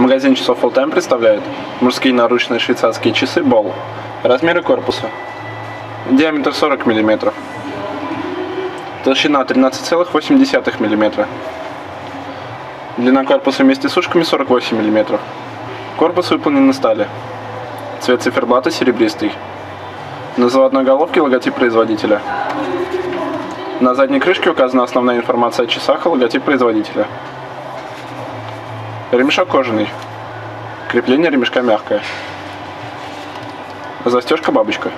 Магазин часов All Time представляет мужские наручные швейцарские часы Ball. Размеры корпуса. Диаметр 40 мм. Толщина 13,8 мм. Длина корпуса вместе с ушками 48 мм. Корпус выполнен из стали. Цвет циферблата серебристый. На заводной головке логотип производителя. На задней крышке указана основная информация о часах и логотип производителя. Ремешок кожаный. Крепление ремешка мягкое. Застежка бабочка.